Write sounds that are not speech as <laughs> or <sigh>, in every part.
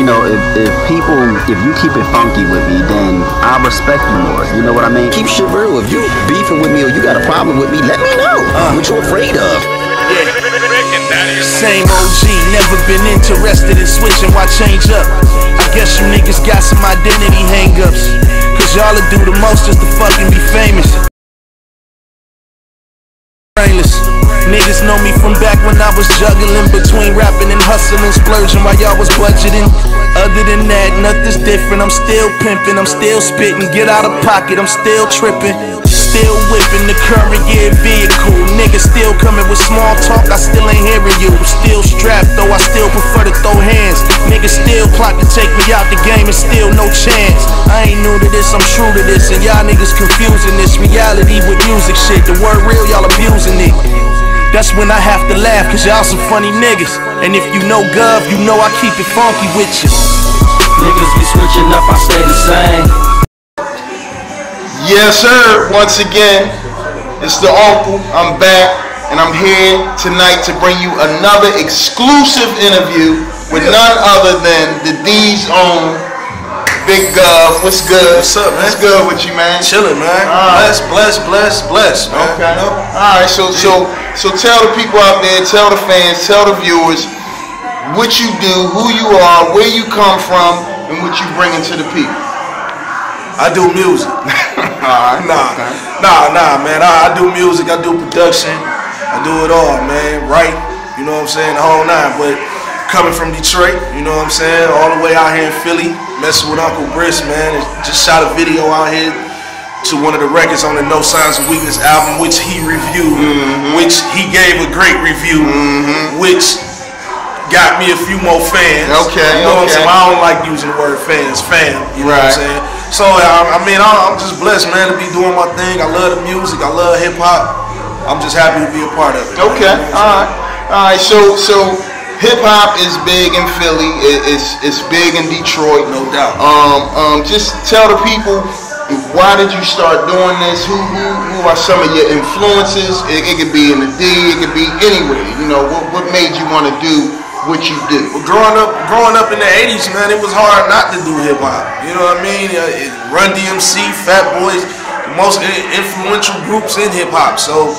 you know, if, if people, if you keep it funky with me, then I respect you more. You know what I mean? Keep shit real. If you beefing with me or you got a problem with me, let me know. Uh, what you afraid of? Same OG, never been interested in switching. Why change up? I guess you niggas got some identity hangups. Cause y'all do the most just to fucking be famous. Brainless. Niggas know me from back when I was juggling between rapping and hustling, splurging while y'all was budgeting. Other than that, nothing's different. I'm still pimping, I'm still spitting. Get out of pocket, I'm still tripping. Still whipping the current year vehicle. Niggas still coming with small talk, I still ain't hearing you. Still strapped though, I still prefer to throw hands. Niggas still plot to take me out the game and still no chance. I ain't new to this, I'm true to this. And y'all niggas confusing this reality with music shit. The word real, y'all abusing it. That's when I have to laugh, cause y'all some funny niggas. And if you know Gov, you know I keep it funky with you. Niggas be switching up, I stay the same. Yes, sir. Once again, it's the uncle. I'm back, and I'm here tonight to bring you another exclusive interview with none other than the D's own Big Gov. What's good? What's up, man? What's good with you, man? Chilling, man. All right. Bless, bless, bless, bless, man. Okay. You know? All right. So, so, so, tell the people out there, tell the fans, tell the viewers what you do, who you are, where you come from, and what you bring into the people. I do music. <laughs> Right. Nah, Okay. nah, nah, man. I, I do music. I do production. I do it all, man. Right? You know what I'm saying? The whole nine. But coming from Detroit, you know what I'm saying? All the way out here in Philly, messing with Uncle Bris, man. Just shot a video out here to one of the records on the No Signs of Weakness album, which he reviewed, Mm-hmm. which he gave a great review, which got me a few more fans. Okay, You know what I'm okay. saying? I don't like using the word fans, fam. You know Right. what I'm saying? So I, I mean, I- I'm just blessed, man, to be doing my thing. I love the music. I love hip hop. I'm just happy to be a part of it. Okay, all right, all right. So, so hip hop is big in Philly. It, it's it's big in Detroit. No doubt. Um, um, just tell the people why did you start doing this? Who who, who are some of your influences? It, it could be in the D. It could be anywhere. You know, what what made you want to do what you do? But growing up, growing up in the '80s, man, it was hard not to do hip hop. You know what I mean? Uh, Run DMC, Fat Boys, the most influential groups in hip hop. So,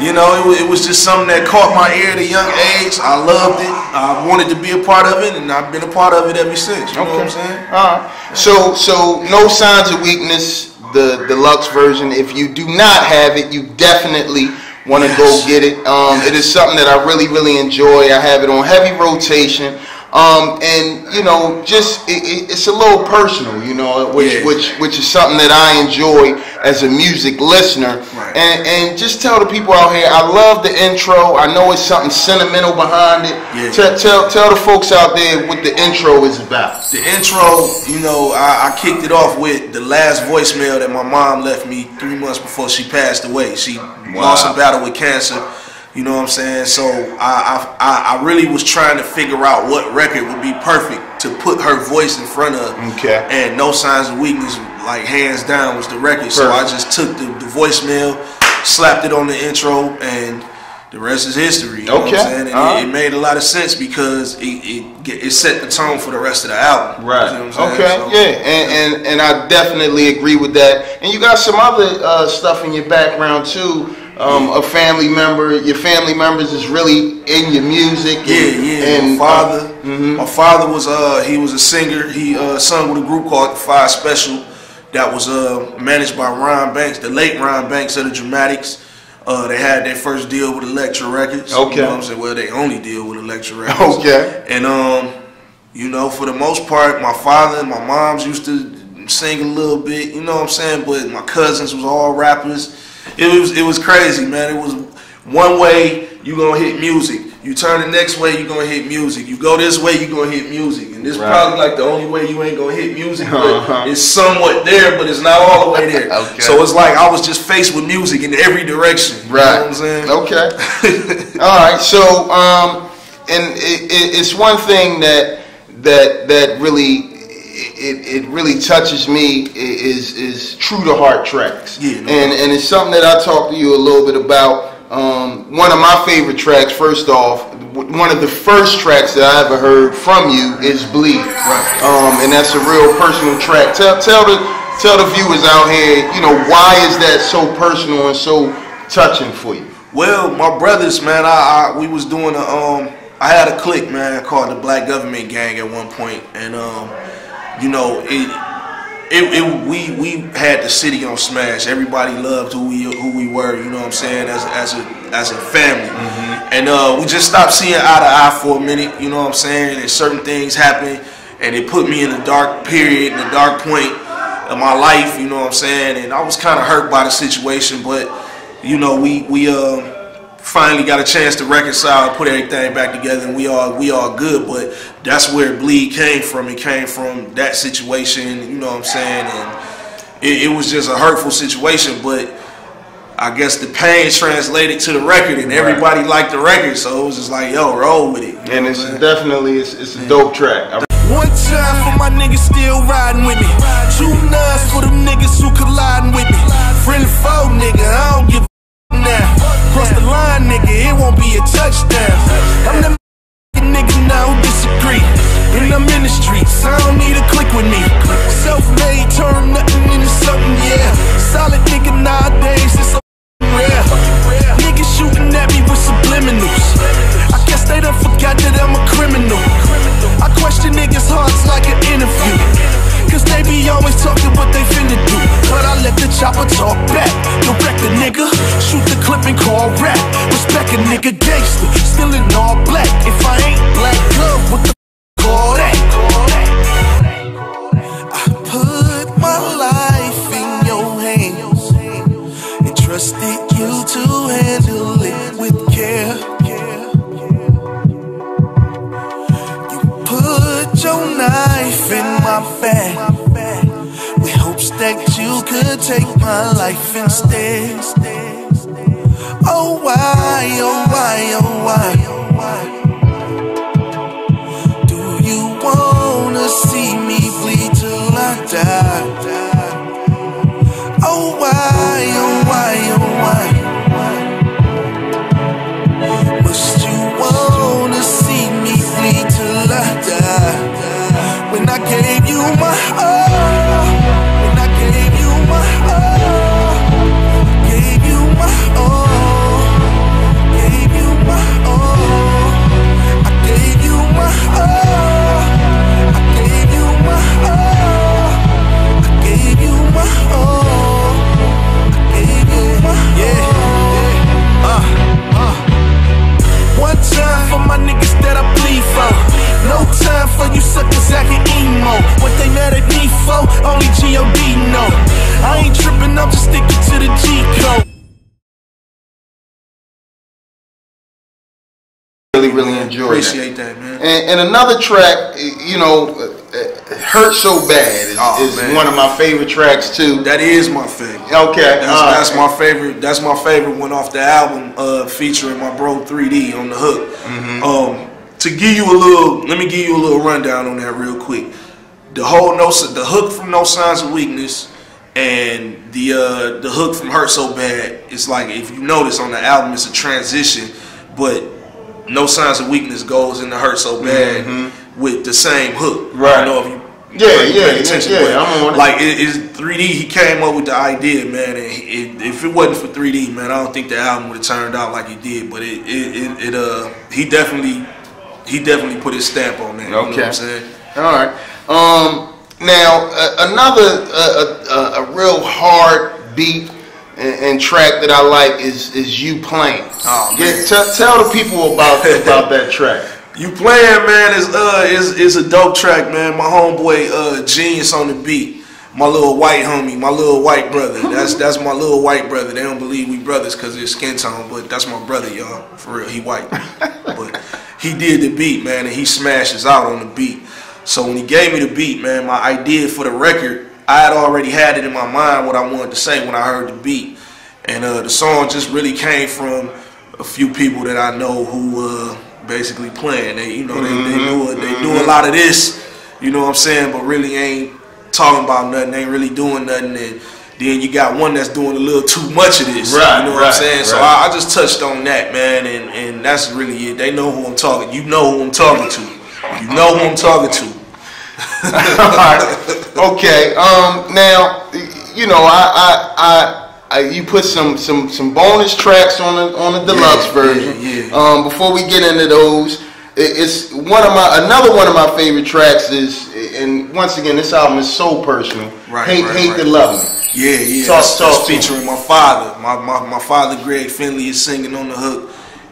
you know, it, it was just something that caught my ear at a young age. I loved it. I wanted to be a part of it, and I've been a part of it ever since. You know what I'm saying? All right. So so no signs of weakness. The deluxe version. If you do not have it, you definitely want to Yes. go get it. Um, It is something that I really really enjoy. I have it on heavy rotation. Um, and you know, just it, it, it's a little personal, you know, which Yeah. which which is something that I enjoy as a music listener. Right. And and just tell the people out here, I love the intro. I know it's something sentimental behind it. Yeah. Tell, tell tell the folks out there what the intro is about. The intro, you know, I, I kicked it off with the last voicemail that my mom left me three months before she passed away. She lost a battle with cancer. You know what I'm saying? So I, I I really was trying to figure out what record would be perfect to put her voice in front of. Okay. And No Signs of Weakness, like hands down, was the record. So I just took the, the voicemail, slapped it on the intro, and the rest is history. You know what Okay. I'm saying? And it, it made a lot of sense because it, it it set the tone for the rest of the album. You know what I'm saying? Okay. So- yeah, and, and and I definitely agree with that. And you got some other uh, stuff in your background too. Um, a family member, your family members is really in your music. Yeah, and, yeah. And my father, uh, mhm. my father was uh he was a singer. He uh sung with a group called the Five Special, that was uh managed by Ron Banks, the late Ron Banks of the Dramatics. Uh, they had their first deal with Elektra Records. Okay. You know what I'm saying? Well, they only deal with Elektra Records. Okay. And um, you know, for the most part, my father and my moms used to sing a little bit. You know what I'm saying? But my cousins was all rappers. It was it was crazy, man. It was one way you gonna hit music. You turn the next way, you're gonna hit music. You go this way, you're gonna hit music. And this Right. probably like the only way you ain't gonna hit music, but Uh-huh. it's somewhat there, but it's not all the way there. <laughs> Okay. So it's like I was just faced with music in every direction. You Right. know what I'm saying? Okay. <laughs> All right. So, um, and it, it, it's one thing that that that really it, it really touches me is is true to heart tracks. Yeah, no and and it's something that I talked to you a little bit about Um, one of my favorite tracks, first off, one of the first tracks that I ever heard from you is Bleed. Um, and that's a real personal track. Tell, tell the tell the viewers out here, you know, why is that so personal and so touching for you? Well, my brothers, man, I, I we was doing a um I had a clique, man, called the Black Government Gang at one point, and um, you know it. It, it, we we had the city on smash. Everybody loved who we who we were. You know what I'm saying? As as a as a family, and uh, we just stopped seeing eye to eye for a minute. You know what I'm saying? And certain things happened, and it put me in a dark period, in a dark point of my life. You know what I'm saying? And I was kind of hurt by the situation, but you know we we uh finally got a chance to reconcile, put everything back together, and we all we all good. But that's where bleed came from. It came from that situation, you know what I'm saying, and it, it was just a hurtful situation. But I guess the pain translated to the record, and everybody liked the record, so it was just like, yo, roll with it. And it's what definitely it's, it's a dope track. I One time for my niggas still riding with me. Two nuts for them niggas who colliding with me. Friendly foe nigga, I don't give a now. Cross the line, nigga, it won't be a touchdown. Life really, really enjoy Appreciate that, man. And, and another track, you know, "Hurt So Bad" is, Oh, is one of my favorite tracks too. That is my favorite. Okay, That's, uh, that's my favorite. That's my favorite one off the album, uh, featuring my bro 3D on the hook. Mm-hmm. Um, to give you a little, let me give you a little rundown on that real quick. The whole no, the hook from No Signs of Weakness, and the uh, the hook from Hurt So Bad. It's like if you notice on the album, it's a transition, but No Signs of Weakness goes in the Hurt So Bad with the same hook. I Mm-hmm. Right. don't know if you Yeah, yeah, attention, yeah, but I'm on. Like it is 3D. He came up with the idea, man. And it, if it wasn't for 3D, man, I don't think the album would have turned out like it did. But it, it, it, it uh, he definitely, he definitely put his stamp on that. You know what Okay. I'm saying? All right. Um, now uh, another uh, uh, a real hard beat and, and track that I like is is you playing. Oh, Get- man. tell- the people about about that track. You playing, man, is uh is is a dope track, man. My homeboy uh Genius on the beat. My little white homie, my little white brother. That's that's my little white brother. They don't believe we brothers because it's skin tone, but that's my brother, y'all. For real, he white. <laughs> but he did the beat, man, and he smashes out on the beat. So when he gave me the beat, man, my idea for the record, I had already had it in my mind what I wanted to say when I heard the beat. And uh, the song just really came from a few people that I know who uh, basically playing. They, you know, they, they do a, they do a lot of this, you know what I'm saying, but really ain't talking about nothing, ain't really doing nothing. And then you got one that's doing a little too much of this. Right, You know what right, I'm saying? So. I, I just touched on that, man, and, and that's really it. They know who I'm talking. You know who I'm talking to. You know who I'm talking to. <laughs> Okay. Um. Now, you know, I, I, I, I, you put some, some, some bonus tracks on the on the deluxe Yeah, version. yeah, yeah. Um. Before we get into those, it- it's one of my another one of my favorite tracks is, and once again, this album is so personal. Right, Hate, right, hate right. to love me. Yeah, yeah. Talk- that's, talk that's featuring my father. My, my my father, Greg Finley, is singing on the hook,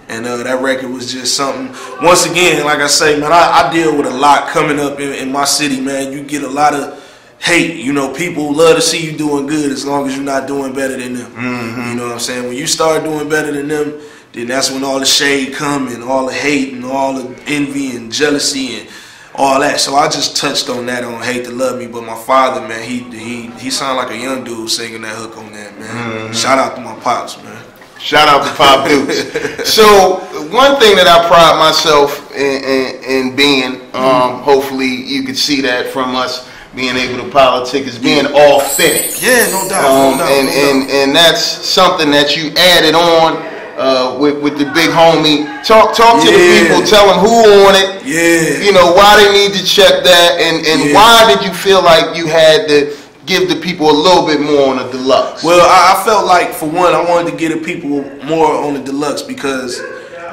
and uh, that record was just something. Once again, like I say, man, I, I deal with a lot coming up in, in my city, man. You get a lot of hate. You know, people love to see you doing good as long as you're not doing better than them. Mm-hmm. You know what I'm saying? When you start doing better than them, then that's when all the shade come and all the hate and all the envy and jealousy and all that. So I just touched on that on Hate to Love Me, but my father, man, he he he sounded like a young dude singing that hook on that, man. Shout out to my pops, man. Shout out to Pop Dukes. <laughs> so one thing that I pride myself in, in, in being, um, hopefully you could see that from us being able to politic is being authentic. Yeah, no doubt, Um, no doubt, and, no and, doubt. and that's something that you added on uh, with, with the big homie. Talk talk to the people, tell them who on it, Yeah. you know, why they need to check that, and, and Yeah. why did you feel like you had to give the people a little bit more on the deluxe? Well, I, I felt like for one, I wanted to get the people more on the deluxe because,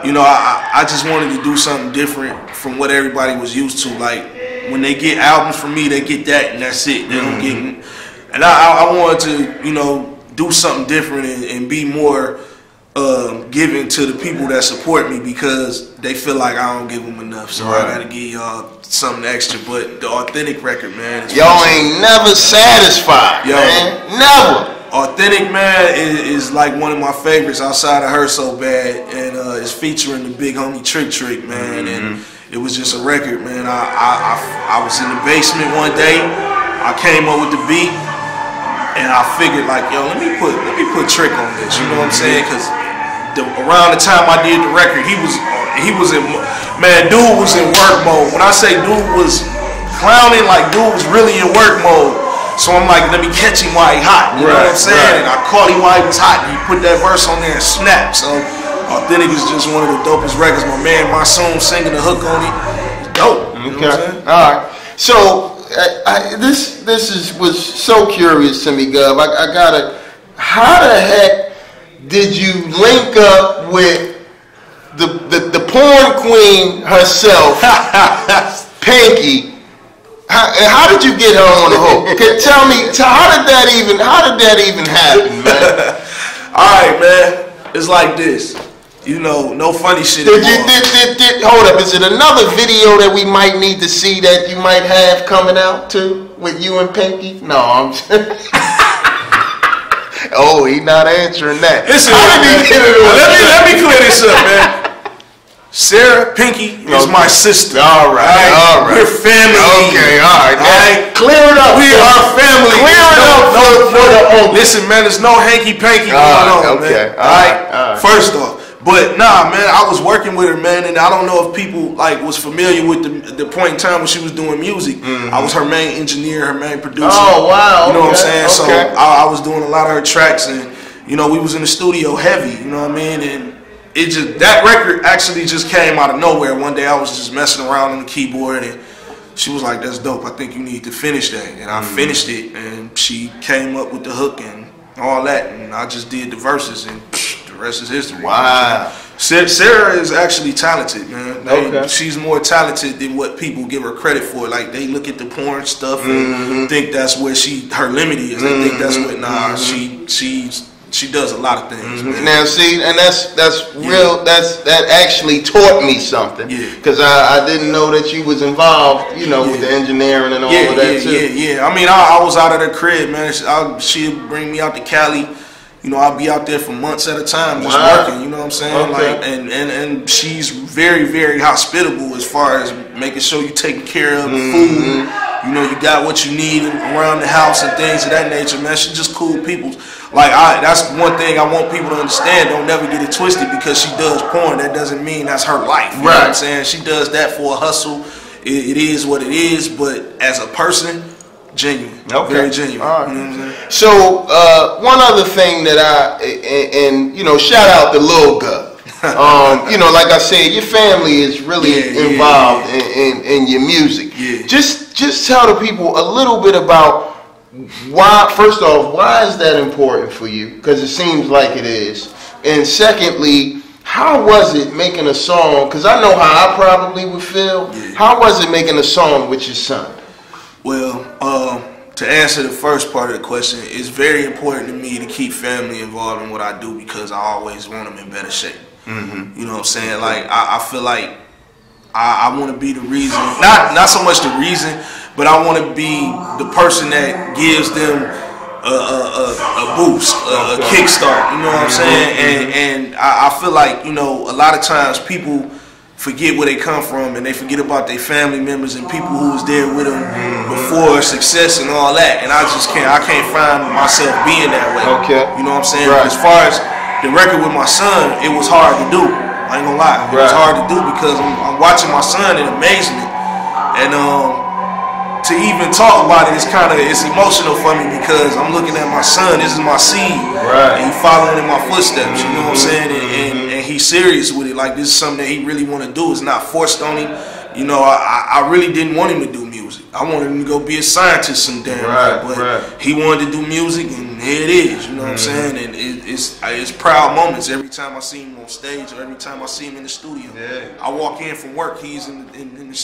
you know, I, I just wanted to do something different from what everybody was used to. Like when they get albums from me, they get that and that's it. They don't mm-hmm. get, and I, I I wanted to, you know, do something different and, and be more um, giving to the people that support me because they feel like I don't give them enough. So Right. I got to give y'all something extra. But the authentic record, man, Y'all ain't never satisfied, Yo. man. Never. Authentic Man is, is like one of my favorites outside of Hurt So Bad, and uh, it's featuring the big homie Trick Trick man, and it was just a record, man. I, I I I was in the basement one day, I came up with the beat, and I figured like, yo, let me put let me put Trick on this, you know what I'm saying? Cause the, around the time I did the record, he was he was in man, dude was in work mode. When I say dude was clowning, like dude was really in work mode. So I'm like, let me catch him while he hot. You know what I'm saying? right. And I caught him while he was hot, and he put that verse on there and snapped. So uh, Authentic is just one of the dopest records. My man, my song singing the hook on it. Dope. You know what I'm Okay. saying? All right. So I, I, this this is was so curious to me, Gov. I, I gotta. How the heck did you link up with the the, the porn queen herself, <laughs> Pinky? How, how did you get her on the hook? Tell me, how did that even? How did that even happen, man? <laughs> All right, man. It's like this. You know, no funny shit Did you did, did, did, hold up? Is it another video that we might need to see that you might have coming out too with you and Pinky? No, I'm. <laughs> oh, he not answering that. Listen, How did man. he get it let me let me clear this up, man. Sarah Pinky is Okay. my sister. All right, all right. We're family. Okay, all right. All right. Clear it up. We are family. Clear it There's up for, for the. Listen, man, there's no hanky panky All going right, on, okay, man. all right, all right. First off, but nah, man, I was working with her, man, and I don't know if people like was familiar with the the point in time when she was doing music. I was her main engineer, her main producer. Mm-hmm. Oh, wow, You know what I'm okay, saying? okay. So I, I was doing a lot of her tracks, and you know we was in the studio heavy. You know what I mean? And it just that record actually just came out of nowhere. One day I was just messing around on the keyboard and. She was like, "That's dope. I think you need to finish that." And I Mm-hmm. finished it, and she came up with the hook and all that, and I just did the verses, and the rest is history. Wow. Sarah is actually talented, man. They- Okay. She's more talented than what people give her credit for. Like they look at the porn stuff Mm-hmm. and think that's where she her limit is. They think that's what nah. She she's she does a lot of things. man. Now see, and that's that's real. That's that actually taught me something. Yeah. Because I, I didn't know that you was involved. You know, with the engineering and all yeah, of that yeah, too. yeah, yeah. I mean, I, I was out of the crib, man. She, I, she'd bring me out to Cali. You know, I'll be out there for months at a time just Wow. working. You know what I'm saying? Okay. Like, and, and and she's very, very hospitable as far as making sure you taken care of, Mm-hmm. food. You know, you got what you need around the house and things of that nature, man. She's just cool people. Like, I, that's one thing I want people to understand. Don't never get it twisted because she does porn. That doesn't mean that's her life. You know what I'm Right. saying? She does that for a hustle. It, it is what it is. But as a person, genuine. Okay. Very genuine. All right. You know what I'm saying? So uh, one other thing that I and, and you know shout out to Lil Gov. um, you know, like I said, your family is really Yeah, yeah, involved yeah. In, in, in your music. Yeah. Just just tell the people a little bit about why. First off, why is that important for you? Because it seems like it is. And secondly, how was it making a song? Because I know how I probably would feel. Yeah. How was it making a song with your son? Well, um, to answer the first part of the question, it's very important to me to keep family involved in what I do because I always want them in better shape. Mm-hmm. You know what I'm saying? Like I, I feel like I, I want to be the reason, not not so much the reason, but I want to be the person that gives them a, a, a, a boost, a, a kickstart. You know what I'm saying? And and I, I feel like you know a lot of times people forget where they come from and they forget about their family members and people who was there with them before success and all that. And I just can't I can't find myself being that way. Okay. You know what I'm saying? Right. As far as the record with my son, it was hard to do. I ain't gonna lie. It was hard to do because I'm, I'm watching my son in amazement. And um to even talk about it, it is kind of it's emotional for me because I'm looking at my son. This is my seed, Right. And he following in my footsteps. You know what I'm saying? And, and, and he's serious with it. Like this is something that he really want to do. It's not forced on him. You know, I, I really didn't want him to do music. I wanted him to go be a scientist someday. Right, but right. he wanted to do music, and here it is. You know what I'm mm-hmm. saying? And it, it's it's proud moments every time I see him on stage or every time I see him in the studio. Yeah. I walk in from work, he's in, in, in the